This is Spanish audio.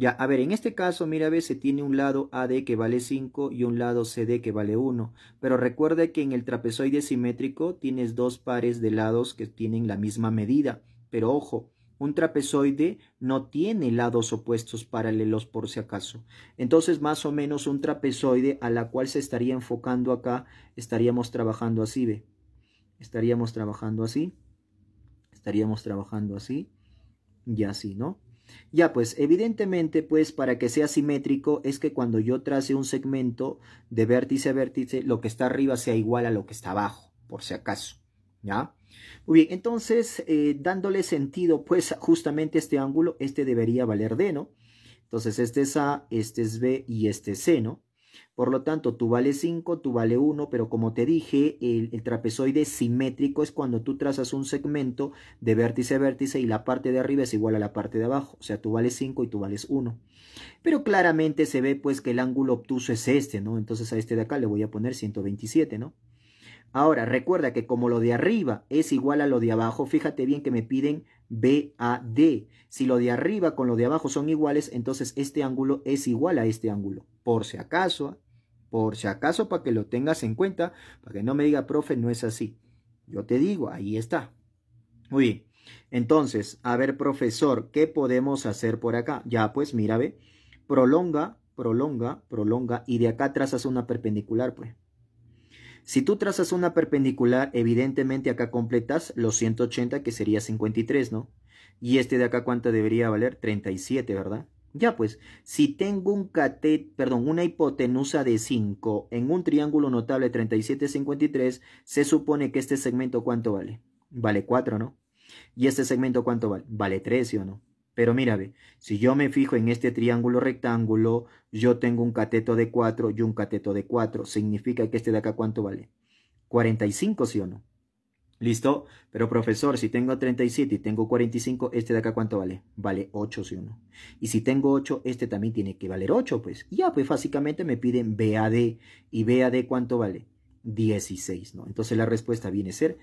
Ya, a ver, en este caso, mira, a se tiene un lado AD que vale 5 y un lado CD que vale 1. Pero recuerda que en el trapezoide simétrico tienes dos pares de lados que tienen la misma medida. Pero ojo, un trapezoide no tiene lados opuestos paralelos por si acaso. Entonces, más o menos un trapezoide a la cual se estaría enfocando acá, estaríamos trabajando así, ¿ve? Estaríamos trabajando así. Estaríamos trabajando así y así, ¿no? Ya, pues evidentemente, pues para que sea simétrico es que cuando yo trace un segmento de vértice a vértice, lo que está arriba sea igual a lo que está abajo, por si acaso, ¿ya? Muy bien, entonces, eh, dándole sentido, pues justamente este ángulo, este debería valer D, ¿no? Entonces, este es A, este es B y este es C, ¿no? Por lo tanto, tú vale 5, tú vale 1, pero como te dije, el, trapezoide simétrico es cuando tú trazas un segmento de vértice a vértice y la parte de arriba es igual a la parte de abajo. O sea, tú vales 5 y tú vales 1. Pero claramente se ve pues que el ángulo obtuso es este, ¿no? Entonces a este de acá le voy a poner 127, ¿no? Ahora, recuerda que como lo de arriba es igual a lo de abajo, fíjate bien que me piden BAD. Si lo de arriba con lo de abajo son iguales, entonces este ángulo es igual a este ángulo. Por si acaso, por si acaso para que lo tengas en cuenta, para que no me diga, profe, no es así. Yo te digo, ahí está. Muy bien. Entonces, a ver, profesor, ¿qué podemos hacer por acá? Ya, pues, mira, ve. Prolonga, prolonga, prolonga, y de acá trazas una perpendicular, pues. Si tú trazas una perpendicular, evidentemente acá completas los 180, que sería 53, ¿no? Y este de acá, ¿cuánto debería valer? 37, ¿verdad? Ya pues, si tengo un catet, perdón, una hipotenusa de 5 en un triángulo notable 37, 53, se supone que este segmento ¿cuánto vale? Vale 4, ¿no? ¿Y este segmento cuánto vale? Vale 3, ¿sí o no? Pero mira, ve, si yo me fijo en este triángulo rectángulo, yo tengo un cateto de 4 y un cateto de 4. Significa que este de acá, ¿cuánto vale? 45, ¿sí o no? ¿Listo? Pero profesor, si tengo 37 y tengo 45, ¿este de acá cuánto vale? Vale 8, ¿sí o no? Y si tengo 8, este también tiene que valer 8, pues. Ya, pues básicamente me piden BAD. ¿Y BAD cuánto vale? 16, ¿no? Entonces la respuesta viene a ser...